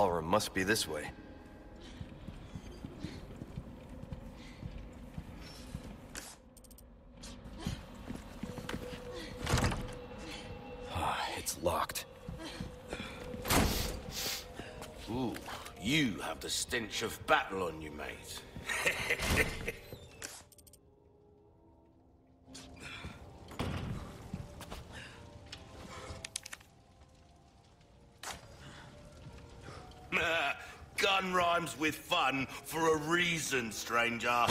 ballroom must be this way. Ah, it's locked. Ooh, you have the stench of battle on you, mate. with fun for a reason, stranger.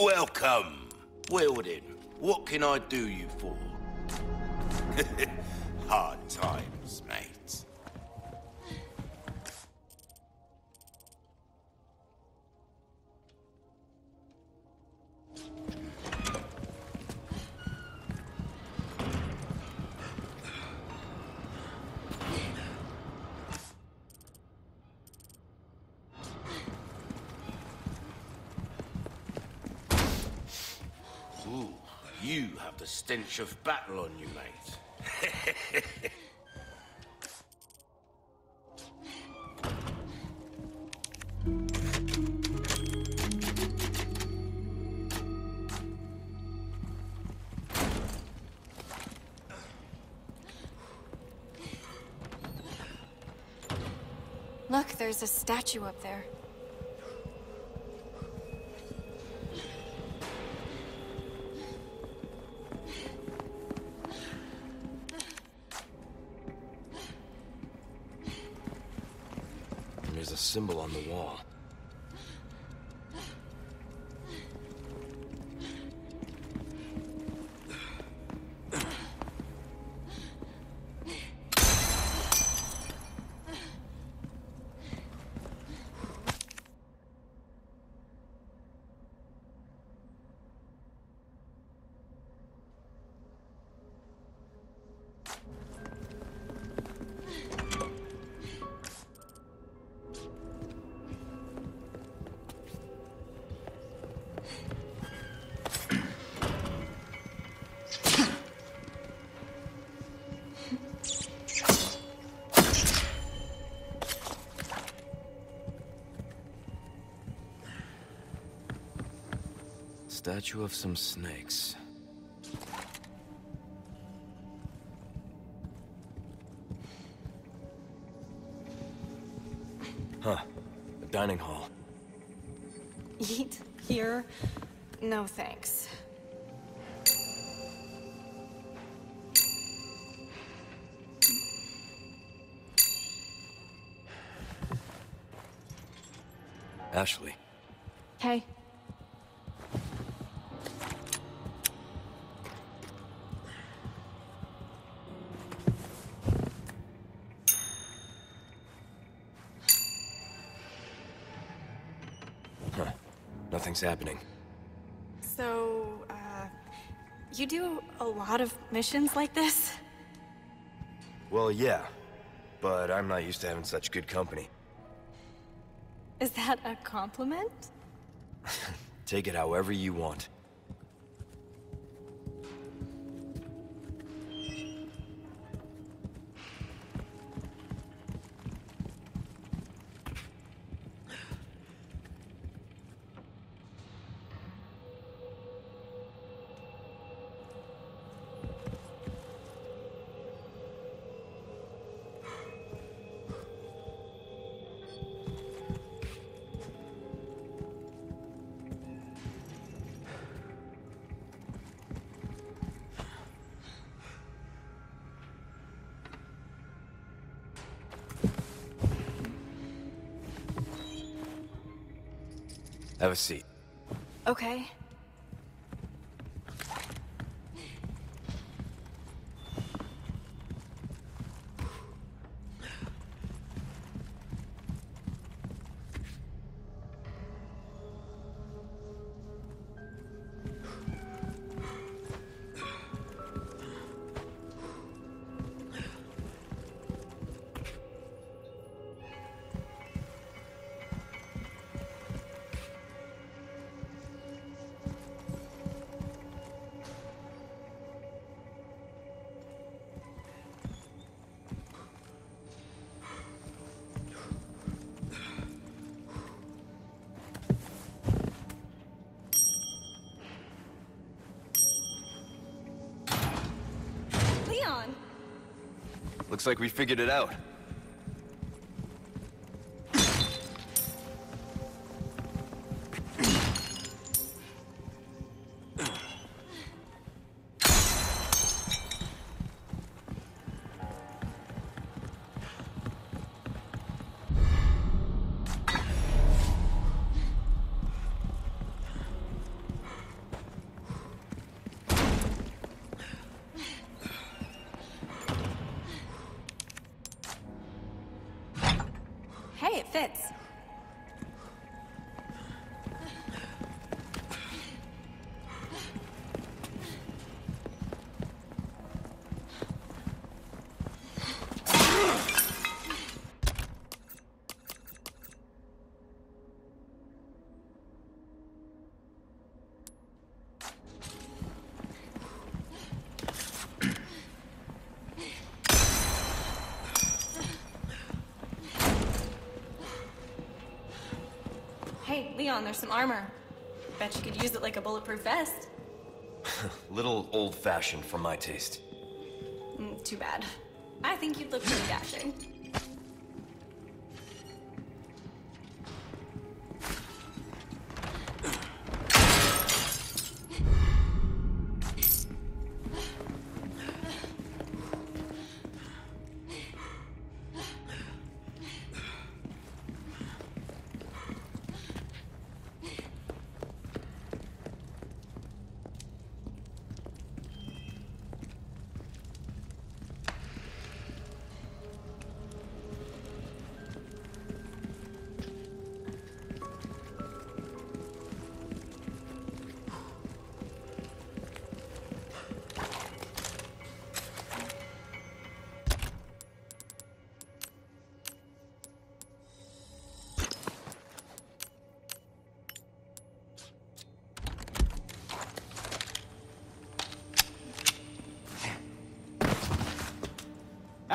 Welcome, Wilden. What can I do you for? Hard times, stench of battle on you, mate. Look, there's a statue up there. Symbol on the wall. Statue of some snakes. Huh. A dining hall. Eat here? No thanks. Ashley. Hey. Happening. So, uh, you do a lot of missions like this? Well, yeah. But I'm not used to having such good company. Is that a compliment? Take it however you want. Have a seat. Okay. Looks like we figured it out. There's some armor. Bet you could use it like a bulletproof vest. Little old-fashioned for my taste. Mm, too bad. I think you'd look pretty dashing.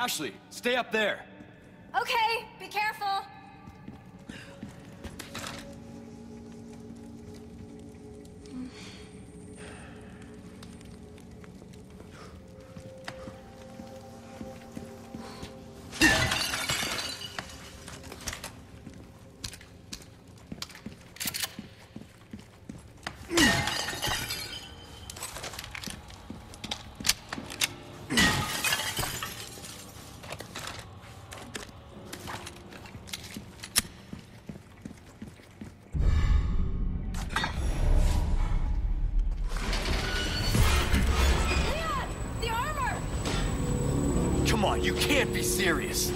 Ashley, stay up there! Okay, you can't be serious!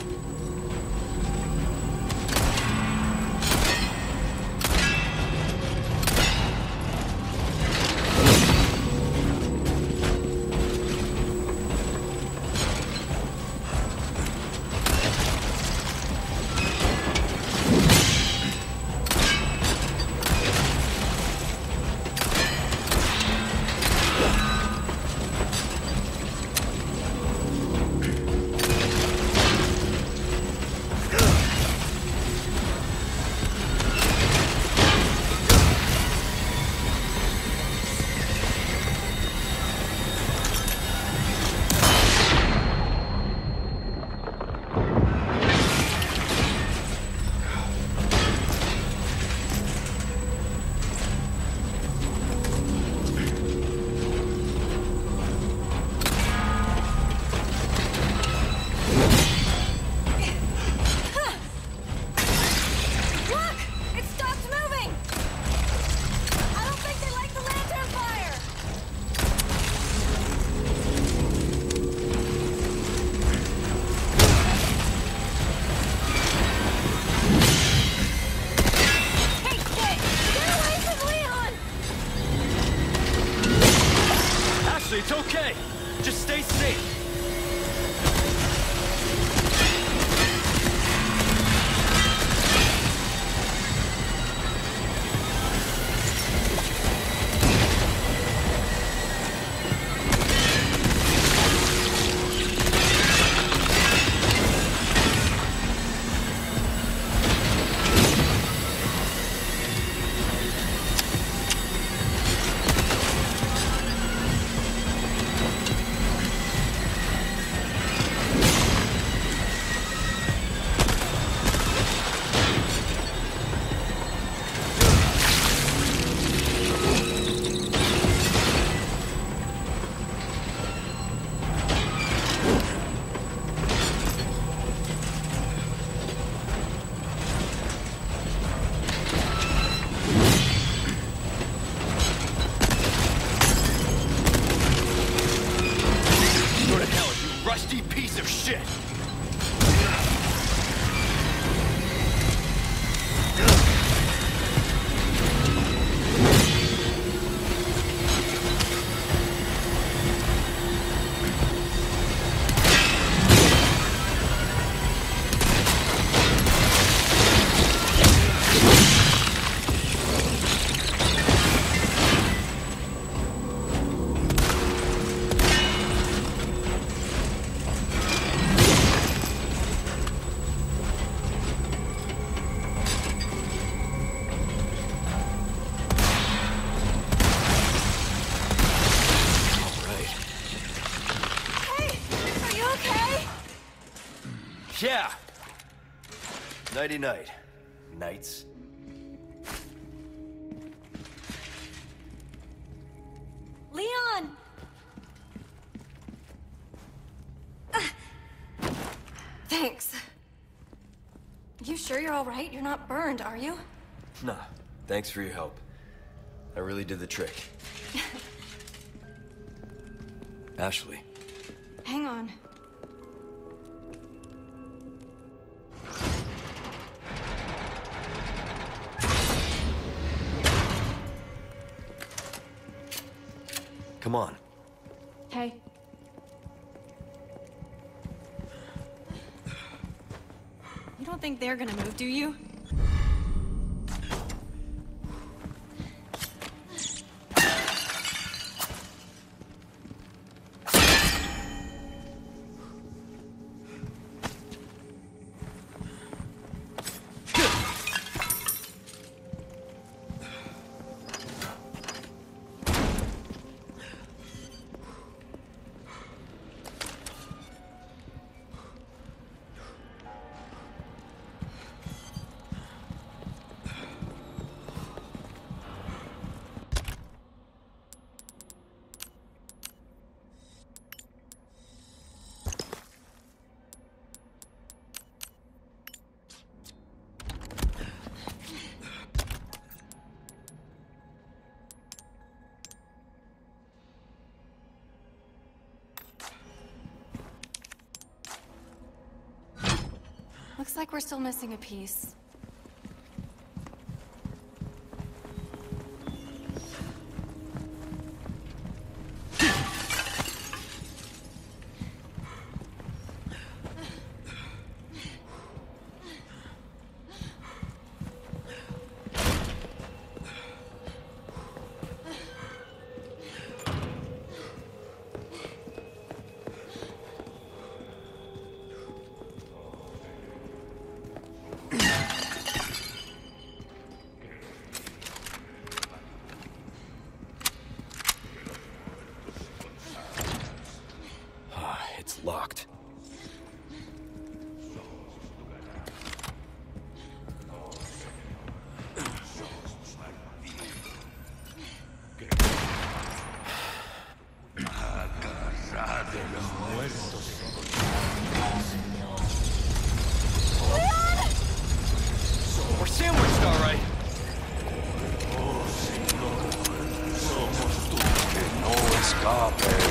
Night. Nights. Leon! Ah. Thanks. You sure you're all right? You're not burned, are you? Nah, thanks for your help. I really did the trick. Ashley, Hang on. Come on. Hey. You don't think they're gonna move, do you? Like we're still missing a piece. No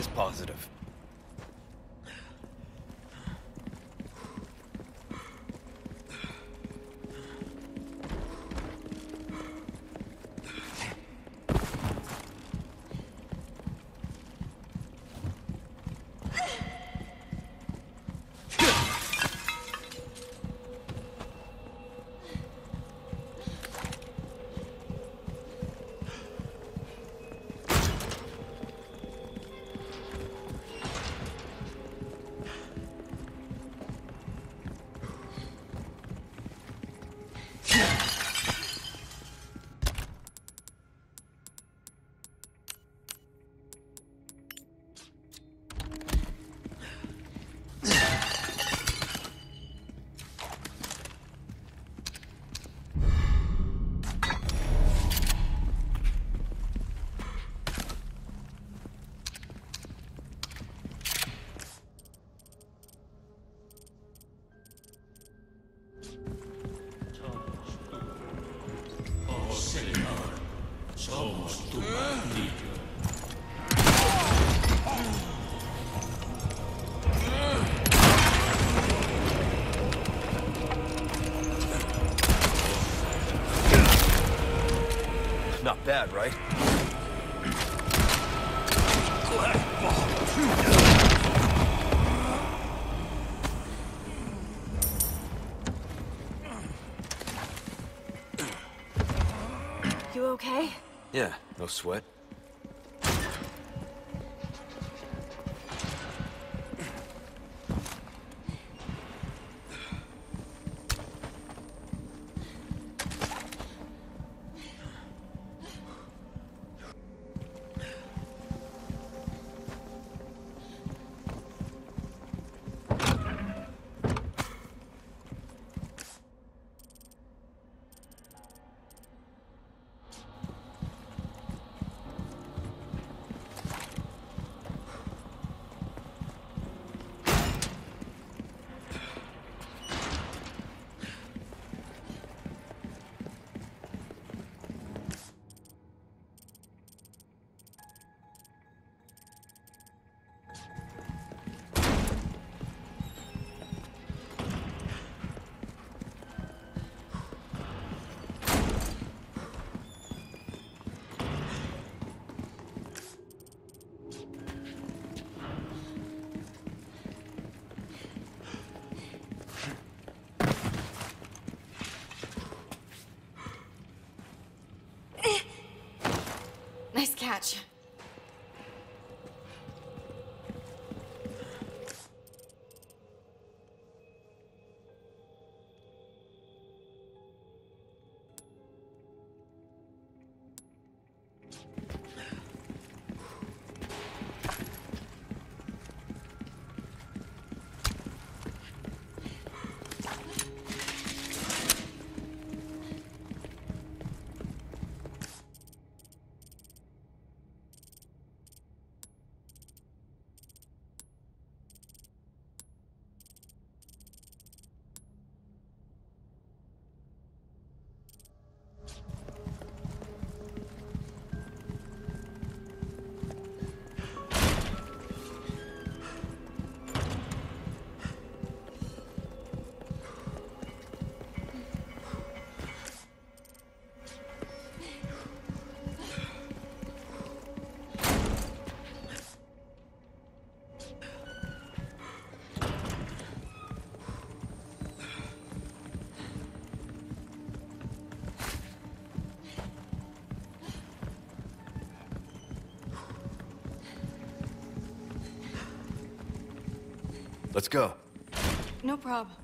Miss Positive. Not bad, right? You okay? Yeah, no sweat. catch. Let's go. No problem.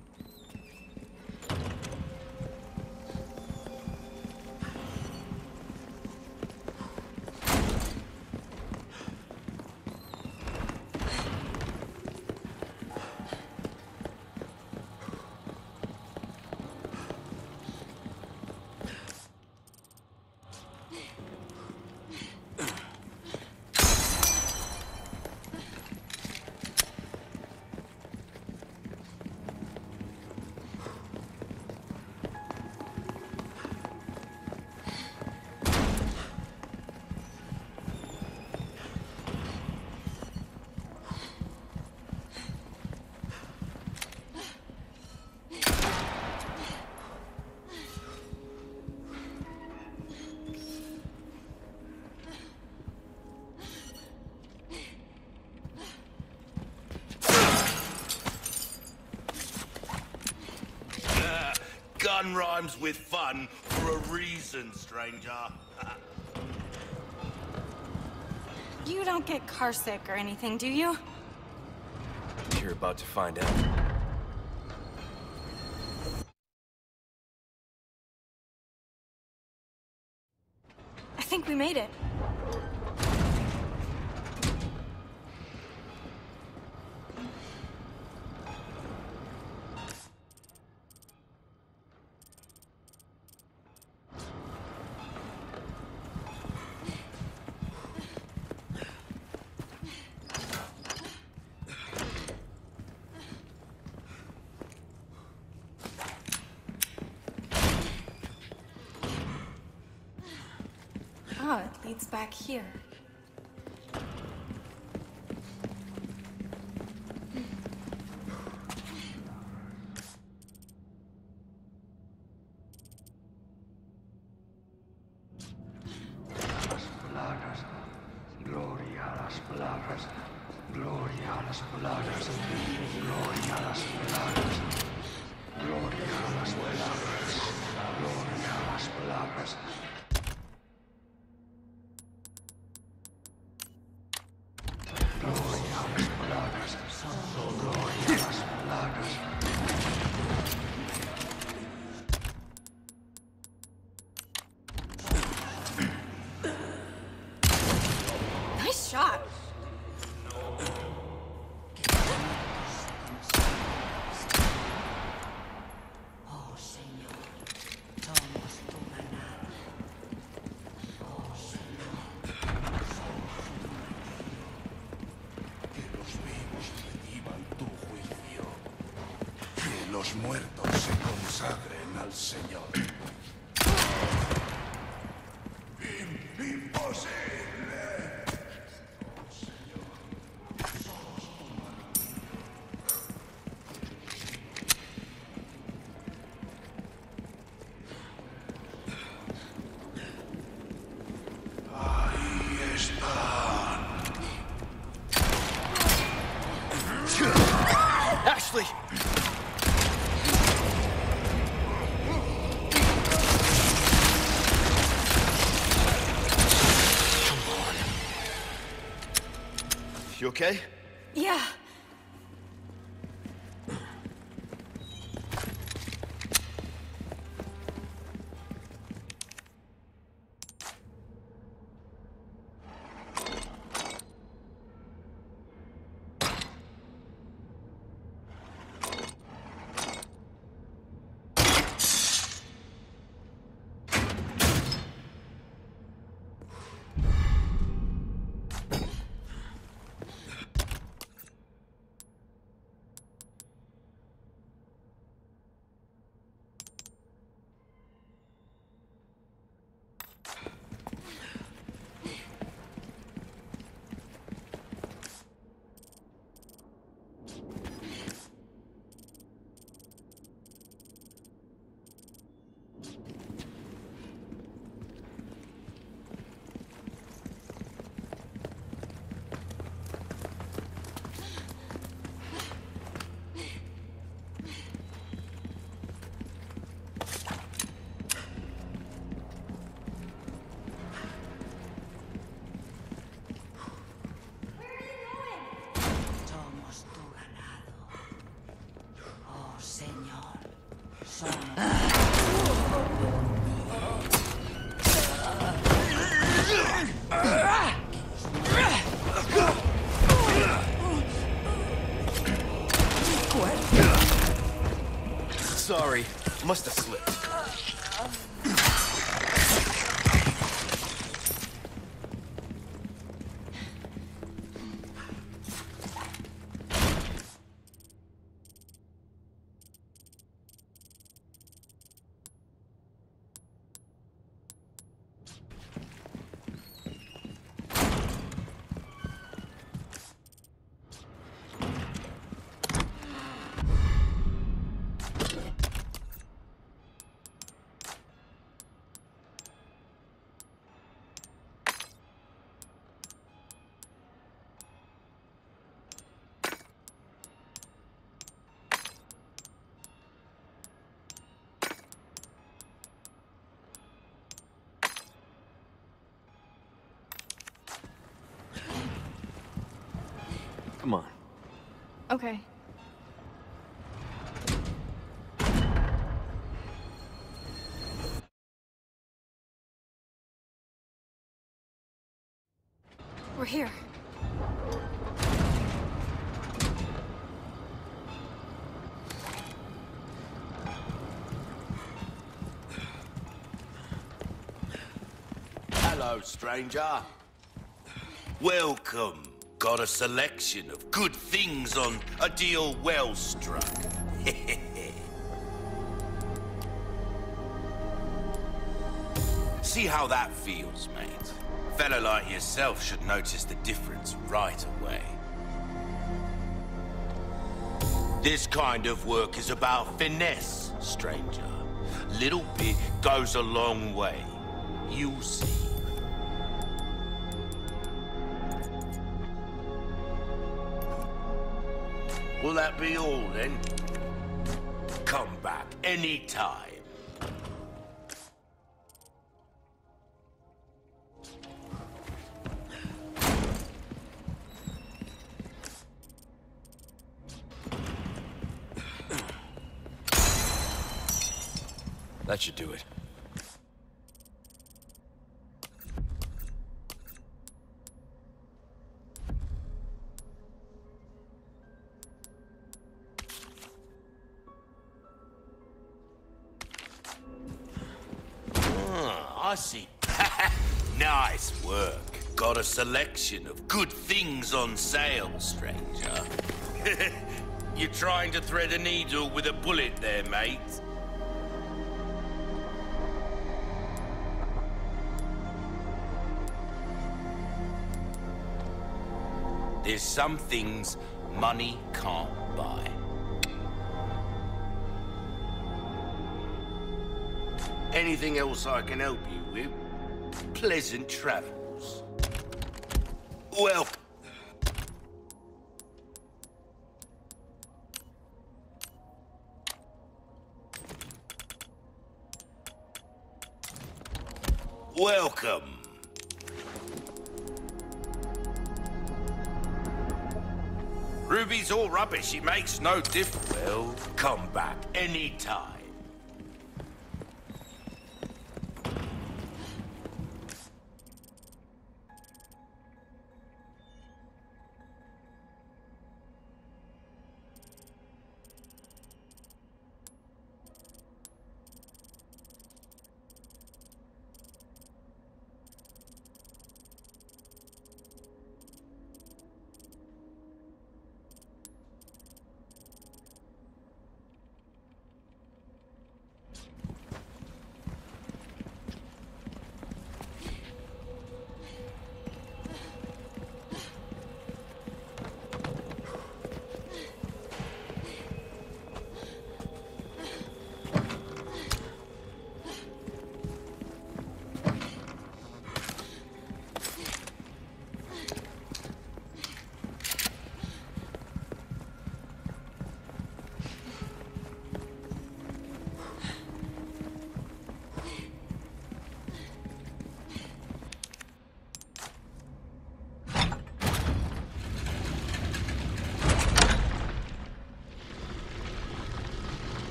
rhymes with fun for a reason, stranger. you don't get carsick or anything, do you? You're about to find out. back here. Okay? Yeah. Must have Okay. We're here. Hello, stranger. Welcome. Got a selection of good things on a deal well struck. See how that feels, mate. A fella like yourself should notice the difference right away. This kind of work is about finesse, stranger. Little bit goes a long way. You'll see. Will that be all then? Come back anytime. That should do it. I see. nice work. Got a selection of good things on sale, stranger. You're trying to thread a needle with a bullet there, mate. There's some things money can't buy. Anything else I can help you with? Pleasant travels. Welcome. Welcome. Ruby's all rubbish. It makes no difference. Well, come back anytime.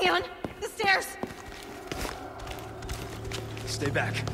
Leon, the stairs! Stay back.